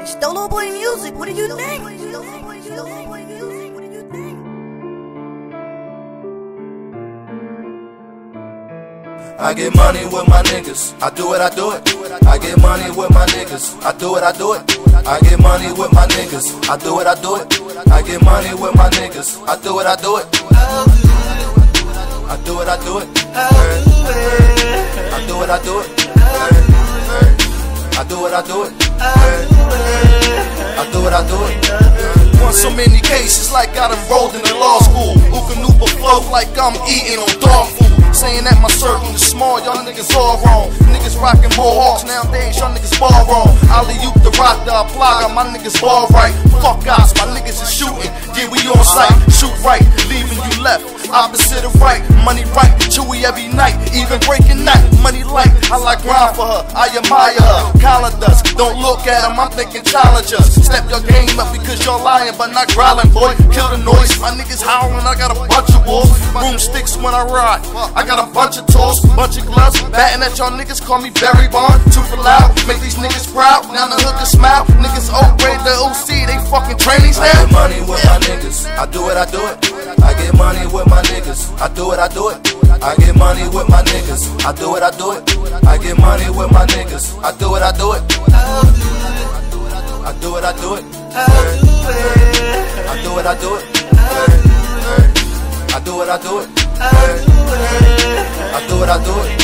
It's Dolo Boy Music. What do you think? I get money with my niggas. I do it, I do it. I get money with my niggas. I do it, I do it. I get money with my niggas. I do it, I do it. I get money with my niggas. I do it, I do it. I do it, I do it. I do it, I do it. I do it, I do it. I do it, I do it. Won so many cases like I done rolled in the law school. Noopa flow like I'm eating on dog food. Saying that my circle is small, y'all niggas all wrong. Niggas rockin' mohawks nowadays, y'all niggas ball wrong. Ollie you the rock, the plaga, my niggas ball right. Fuck guys, my niggas is shooting. Yeah, we on sight, shoot right, leaving you left. Opposite of right, money right, chewy every night, even breaking night. Money light, I like grind for her, I admire her. Calendars, don't look at them, I'm thinking challengers. Step your game up because you're lying, but not growling, boy. Kill the noise, my niggas howling, I got a bunch of wolves. Broomsticks when I ride, I got a bunch of tools, bunch of gloves. Batting at y'all niggas, call me Barry Bond. Too for loud, make these niggas proud. Now the hook is smile, niggas upgrade the OC, they fucking trainees now. I money with my niggas, I do it, I do it. I do it. I get money with my niggas, I do it, I do it. I get money with my niggas, I do it, I do it. I do it, I do it. I do it, I do it. I do it, I do it. I do it, I do it.